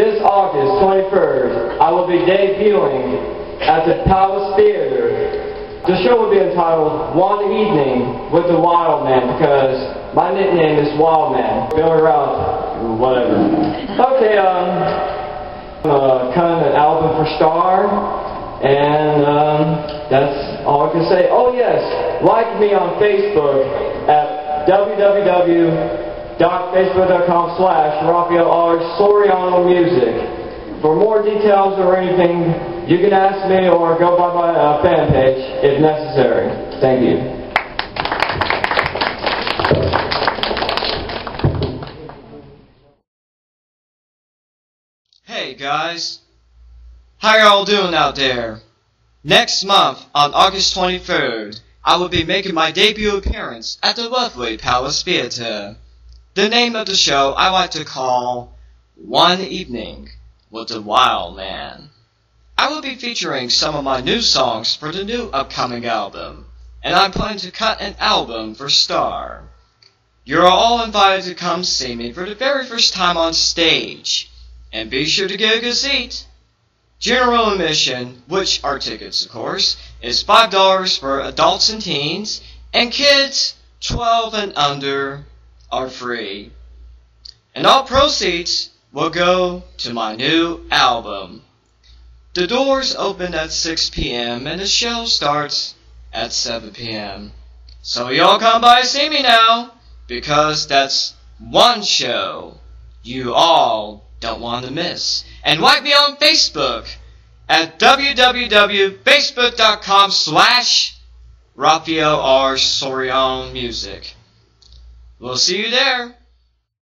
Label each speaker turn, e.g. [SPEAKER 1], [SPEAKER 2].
[SPEAKER 1] this August 21st, I will be debuting at the Palace Theater. The show will be entitled One Evening with the Wild Man because my nickname is Wild Man. Billy Ralph, whatever. Okay, um, uh, kind of an album for Star, and um, that's all I can say. Oh yes, like me on Facebook at www.facebook.com slash Rafael R. Soriano Music. For more details or anything, you can ask me or go by my uh, fan page if necessary. Thank you.
[SPEAKER 2] Hey guys, how y'all doing out there? Next month, on August 23rd, I will be making my debut appearance at the lovely Palace Theater. The name of the show I like to call One Evening with the Wild Man. I will be featuring some of my new songs for the new upcoming album, and I plan to cut an album for Star. You're all invited to come see me for the very first time on stage, and be sure to get a good seat. General admission, which are tickets of course, is $5 for adults and teens, and kids 12 and under are free. And all proceeds will go to my new album. The doors open at 6 p.m. and the show starts at 7 p.m. So y'all come by and see me now, because that's one show you all don't want to miss. And like me on Facebook at www.facebook.com slash Rafael R. Soriano Music. We'll see you there.